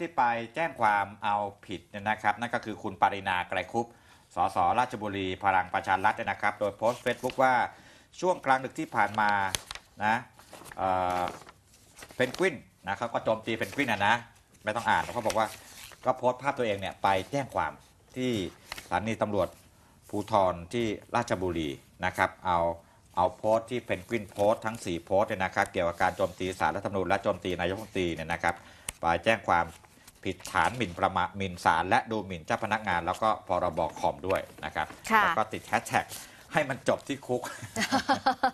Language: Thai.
ที่ไปแจ้งความเอาผิดนะครับ นั่นก็คือคุณปารีณาไกรคุปต์สสราชบุรี พลังประชารัฐนะครับ โดยโพสต์เฟซบุ๊กว่าช่วงกลางดึกที่ผ่านมานะเออเพนกวินนะเขาก็โจมตีเพนกวินนะนะ ไม่ต้องอ่านเขาบอกว่าก็โพสต์ภาพตัวเองเนี่ยไปแจ้งความที่สถานีตำรวจภูธรที่ราชบุรีนะครับเอาเอาโพสต์ที่เพนกวินโพสต์ทั้ง 4 โพสต์เนี่ยนะครับเกี่ยวกับการโจมตีศาลรัฐธรรมนูญและโจมตีนายกรัฐมนตรีเนี่ยนะครับ ไปแจ้งความผิดฐานหมิ่นประมาทหมิ่นศาลและดูหมิ่นเจ้าพนักงาน แล้วก็พรบคอมด้วยนะครับค่ะแล้วก็ติดแฮชแท็กให้มันจบที่คุกถ้าพูดถึง